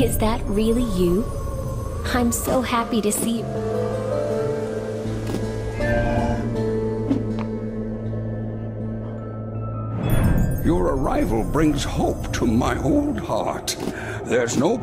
Is that really you? I'm so happy to see you. Your arrival brings hope to my old heart. There's no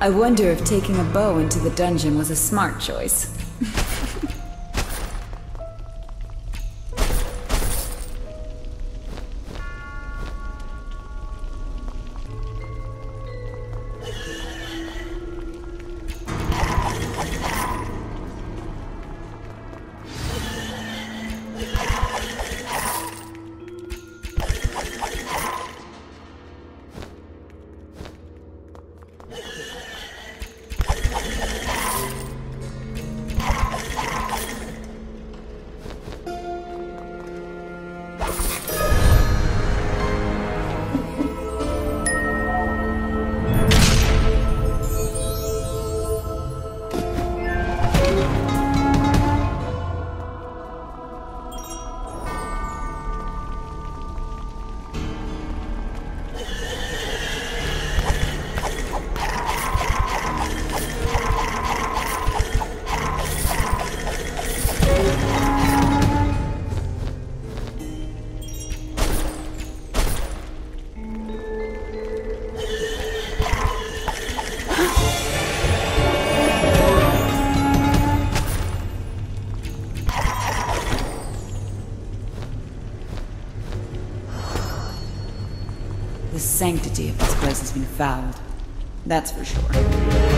I wonder if taking a bow into the dungeon was a smart choice. Has been fouled. That's for sure.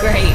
Great.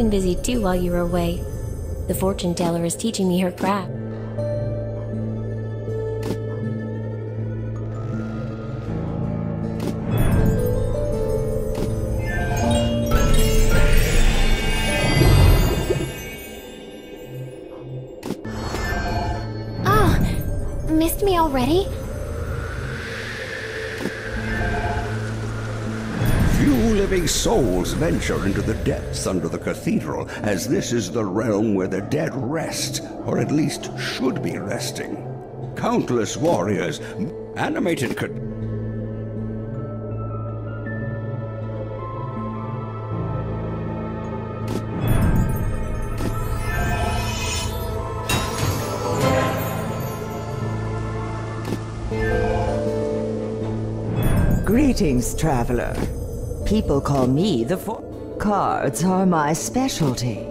Been busy too while you were away. The fortune teller is teaching me her craft. Souls venture into the depths under the cathedral, as this is the realm where the dead rest, or at least should be resting. Countless warriors, animated. Greetings, traveler. People call me the for- Cards are my specialty.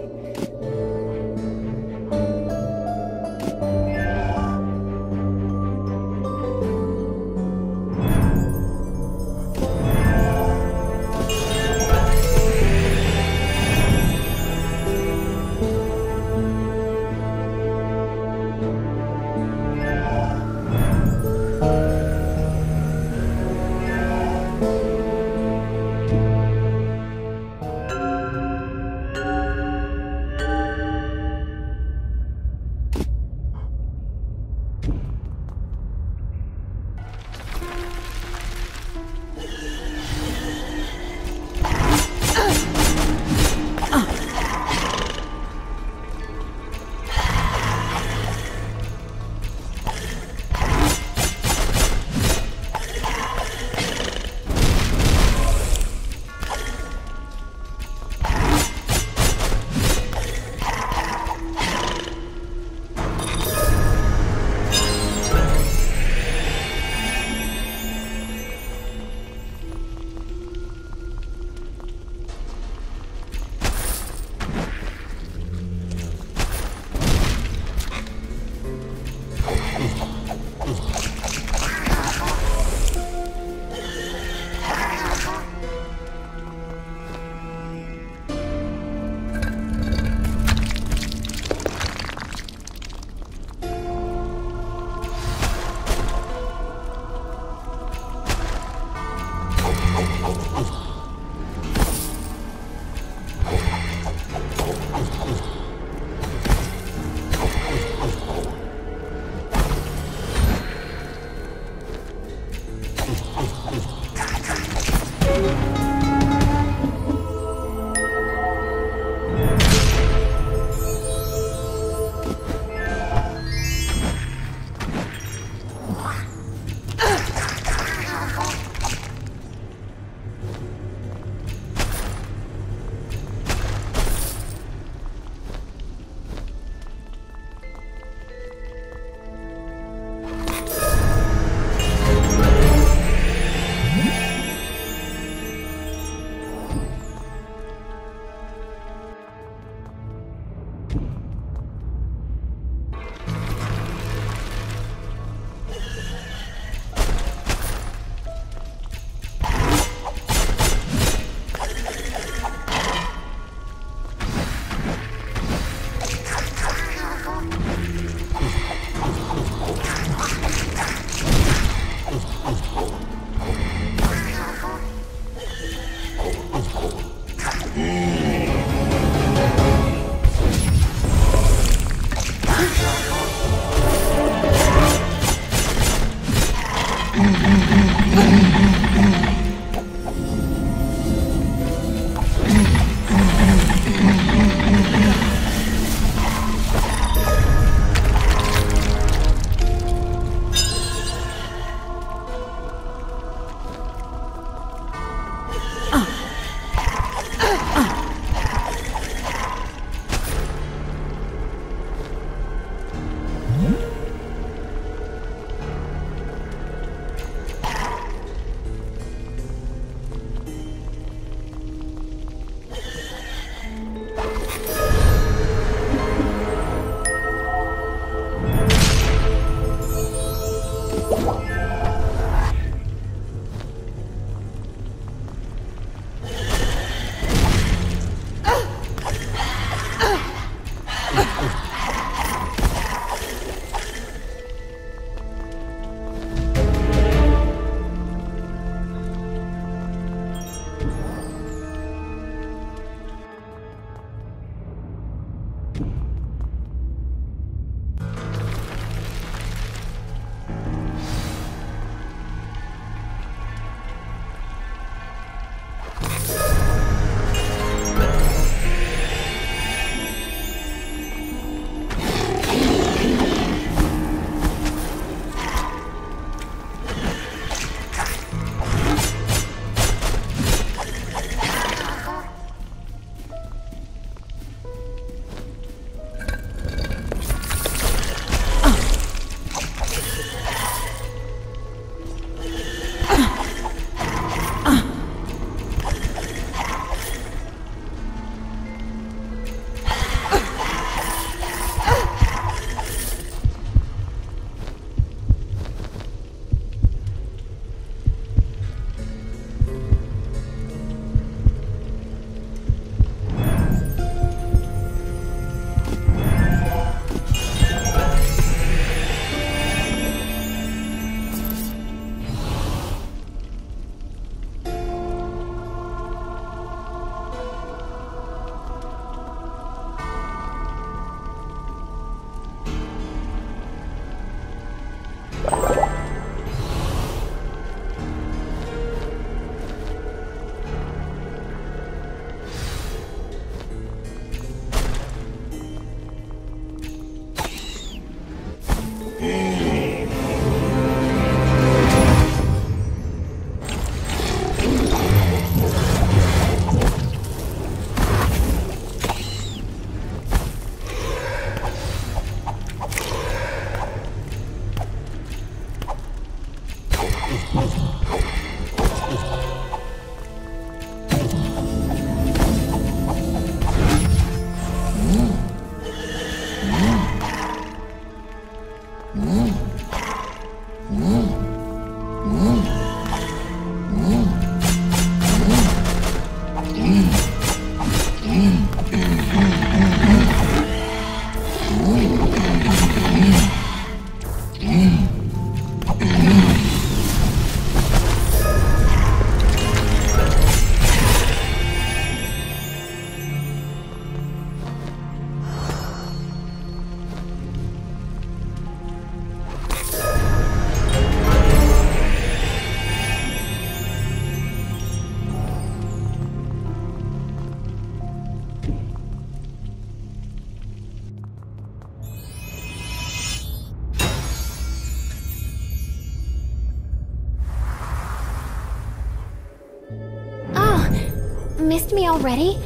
Already?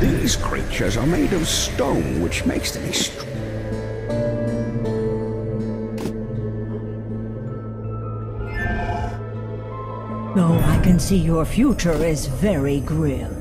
These creatures are made of stone, which makes them extremely Oh, I can see your future is very grim.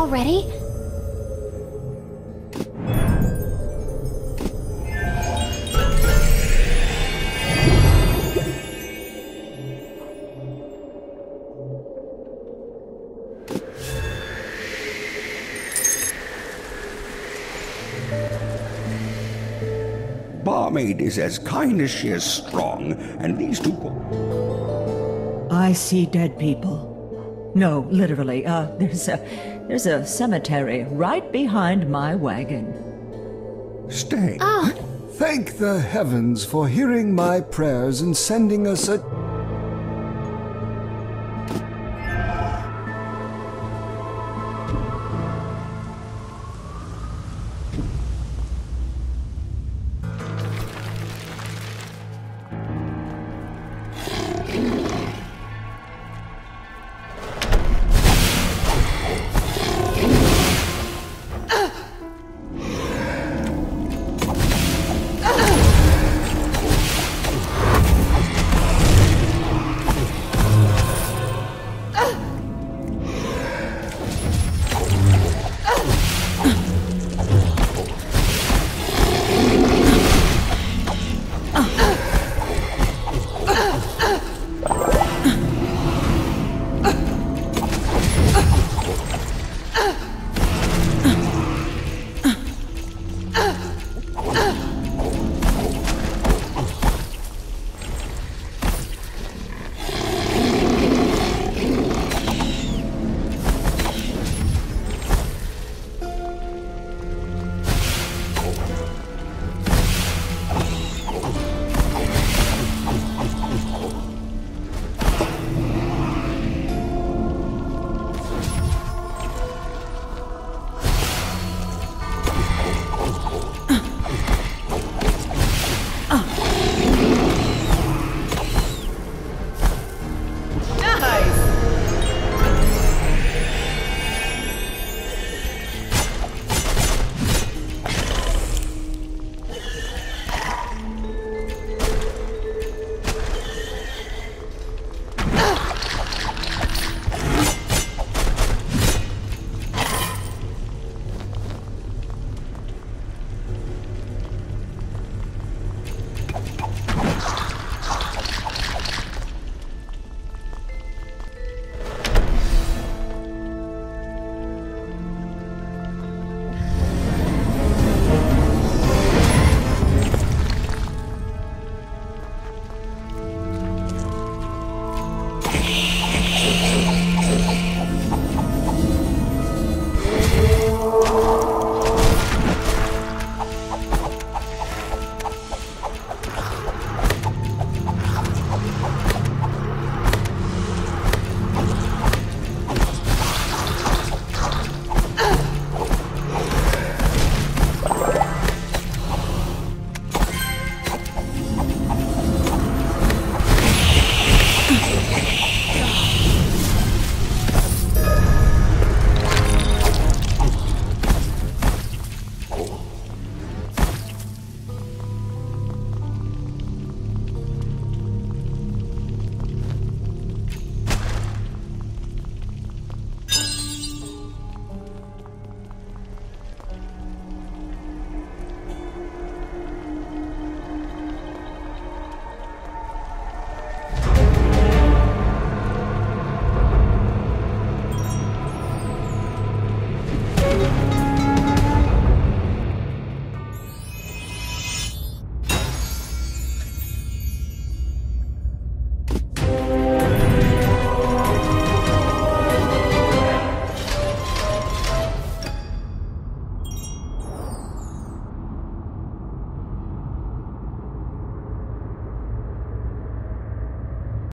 Already? Barmaid is as kind as she is strong, and these two. I see dead people. No, literally. Uh, there's a there's a cemetery right behind my wagon. Stay. Oh, Thank the heavens for hearing my prayers and sending us a